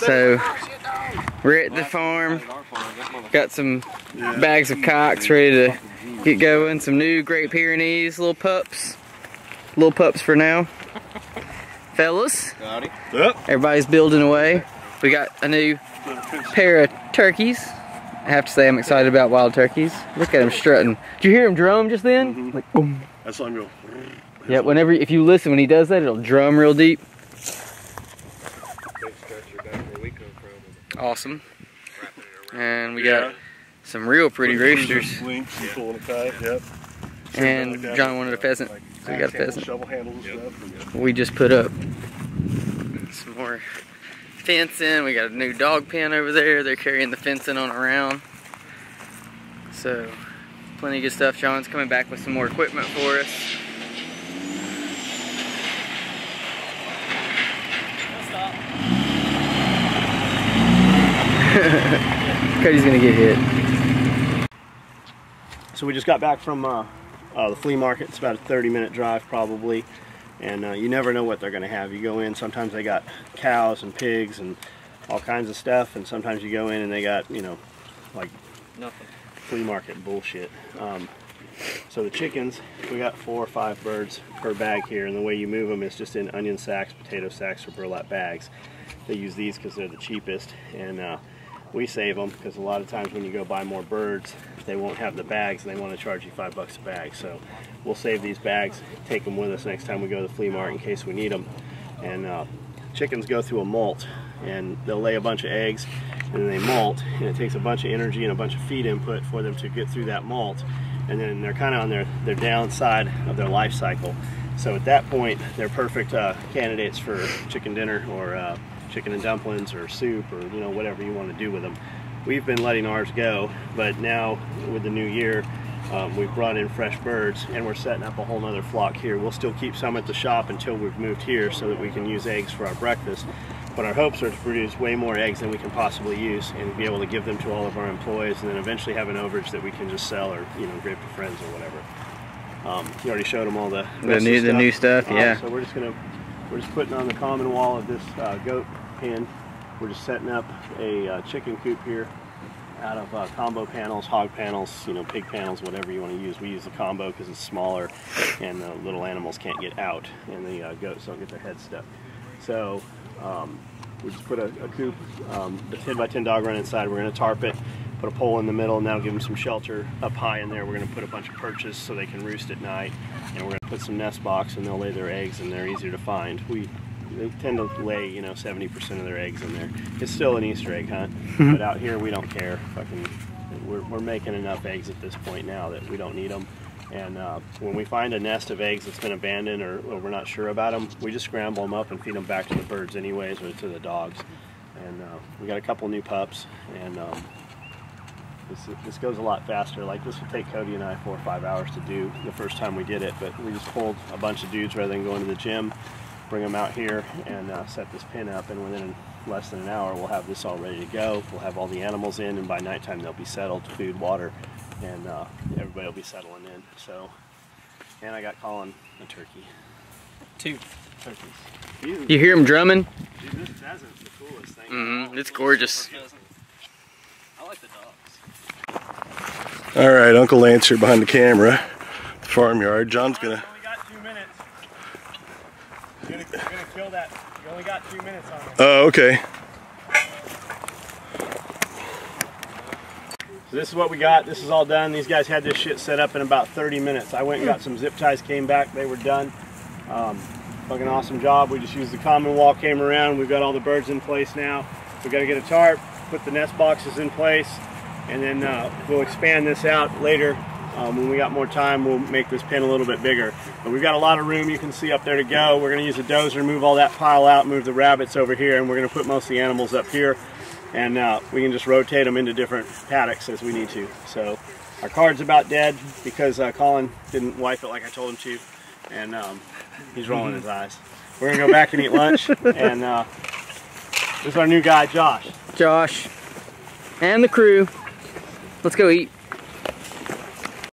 So we're at the farm. Got some bags of cocks ready to get going. Some new Great Pyrenees, little pups. Little pups for now. Fellas, everybody's building away. We got a new pair of turkeys. I have to say I'm excited about wild turkeys. Look at them strutting. Did you hear him drum just then? Like boom. I saw him go. Yeah, whenever if you listen when he does that, it'll drum real deep. Awesome. And we got some real pretty roosters. Links and pulling a kite, yep. And John wanted a pheasant, so we got a pheasant. Shovel handles and stuff. We just put up some more fencing. We got a new dog pen over there. They're carrying the fencing on around. So, plenty of good stuff. John's coming back with some more equipment for us. Cody's gonna get hit. So we just got back from uh, uh, the flea market. It's about a 30 minute drive probably. And uh, you never know what they're going to have. You go in, sometimes they got cows and pigs and all kinds of stuff. And sometimes you go in and they got, you know, like Nothing. flea market bullshit. Um, so the chickens, we got four or five birds per bag here. And the way you move them is just in onion sacks, potato sacks, or burlap bags. They use these because they're the cheapest. And uh, we save them because a lot of times when you go buy more birds, they won't have the bags and they want to charge you five bucks a bag. So we'll save these bags, take them with us next time we go to the flea market in case we need them. And uh, chickens go through a molt and they'll lay a bunch of eggs and then they molt and it takes a bunch of energy and a bunch of feed input for them to get through that molt and then they're kind of on their, their downside of their life cycle. So at that point, they're perfect uh, candidates for chicken dinner or uh, chicken and dumplings or soup or you know whatever you want to do with them. We've been letting ours go, but now with the new year, um, we've brought in fresh birds and we're setting up a whole nother flock here. We'll still keep some at the shop until we've moved here so that we can use eggs for our breakfast. But our hopes are to produce way more eggs than we can possibly use and be able to give them to all of our employees and then eventually have an overage that we can just sell or you know give to friends or whatever. Um, you already showed them all the The new, the new stuff, um, yeah. so we're just gonna we're just putting on the common wall of this uh, goat pen. We're just setting up a uh, chicken coop here out of uh, combo panels, hog panels, you know, pig panels, whatever you want to use. We use the combo because it's smaller and the little animals can't get out and the uh, goats don't get their heads stuck. So um, we just put a, a coop, um, the 10 by 10 dog run inside. We're going to tarp it, put a pole in the middle, and that'll give them some shelter up high in there. We're going to put a bunch of perches so they can roost at night, and we're going to put some nest box, and they'll lay their eggs, and they're easier to find. We they tend to lay, you know, 70% of their eggs in there. It's still an Easter egg hunt, but out here we don't care. Fucking, we're, we're making enough eggs at this point now that we don't need them. And uh, when we find a nest of eggs that's been abandoned or, or we're not sure about them, we just scramble them up and feed them back to the birds anyways or to the dogs. And uh, we got a couple new pups and um, this, this goes a lot faster. Like this would take Cody and I four or five hours to do the first time we did it, but we just pulled a bunch of dudes rather than going to the gym, bring them out here and uh, set this pin up and within less than an hour we'll have this all ready to go. We'll have all the animals in and by nighttime they'll be settled, food, water, and uh, everybody will be settling in. So, and I got Colin a turkey. Two. Turkeys. You, You hear him drumming? dude, this pheasant's the coolest thing. Mhm, it's gorgeous. I like the dogs. All right, Uncle Lance here behind the camera, the farmyard. John's gonna. You only got two minutes. You're gonna, you're gonna kill that. You only got two minutes on it. Oh, okay. So this is what we got. This is all done. These guys had this shit set up in about 30 minutes. I went and got some zip ties, came back, they were done. Um, fucking awesome job. We just used the common wall, came around. We've got all the birds in place now. We've got to get a tarp, put the nest boxes in place, and then uh, we'll expand this out later. Um, when we got more time, we'll make this pen a little bit bigger. But we've got a lot of room you can see up there to go. We're going to use a dozer, move all that pile out, move the rabbits over here, and we're going to put most of the animals up here. And uh, we can just rotate them into different paddocks as we need to. So our card's about dead because uh, Colin didn't wipe it like I told him to. And um, he's rolling his eyes. We're going to go back and eat lunch. And uh, this is our new guy, Josh. Josh and the crew. Let's go eat.